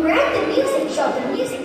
grab the music shop and music.